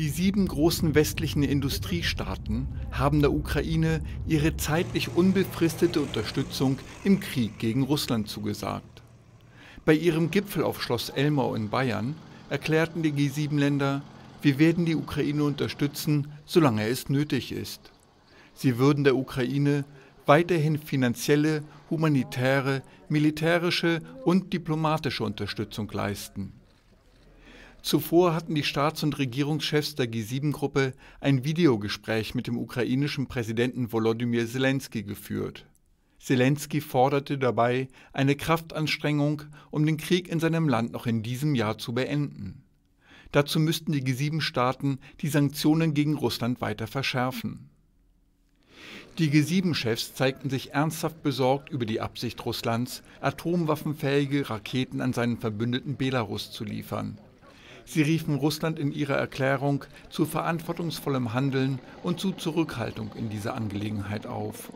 Die sieben großen westlichen Industriestaaten haben der Ukraine ihre zeitlich unbefristete Unterstützung im Krieg gegen Russland zugesagt. Bei ihrem Gipfel auf Schloss Elmau in Bayern erklärten die G7-Länder, wir werden die Ukraine unterstützen, solange es nötig ist. Sie würden der Ukraine weiterhin finanzielle, humanitäre, militärische und diplomatische Unterstützung leisten. Zuvor hatten die Staats- und Regierungschefs der G7-Gruppe ein Videogespräch mit dem ukrainischen Präsidenten Volodymyr Zelensky geführt. Zelensky forderte dabei eine Kraftanstrengung, um den Krieg in seinem Land noch in diesem Jahr zu beenden. Dazu müssten die G7-Staaten die Sanktionen gegen Russland weiter verschärfen. Die G7-Chefs zeigten sich ernsthaft besorgt über die Absicht Russlands, atomwaffenfähige Raketen an seinen Verbündeten Belarus zu liefern. Sie riefen Russland in ihrer Erklärung zu verantwortungsvollem Handeln und zu Zurückhaltung in dieser Angelegenheit auf.